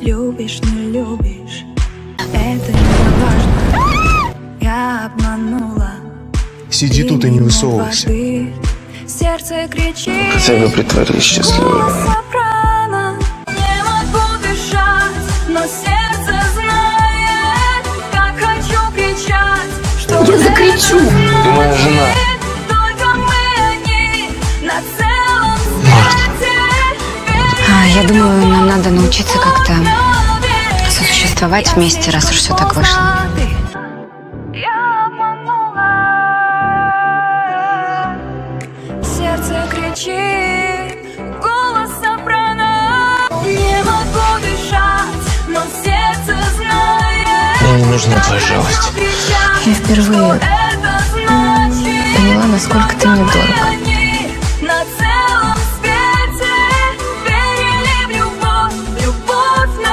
Любишь, не любишь, это не важно. Я обманула. Сиди тут и не высовывайся. Сердце кричит. Хотя бы притворись счастливой. Сопрано. Не могу дышать, но сердце знает, как хочу кричать, что Я закричу. Ты моя жена. Я думаю, нам надо научиться как-то сосуществовать вместе, раз уж все так вышло. Я обманула. Сердце кричит, голос сопрано. Не могу дышать, но сердце знает. Мне не нужна твоя жалость. Я впервые поняла, насколько ты мне дорог.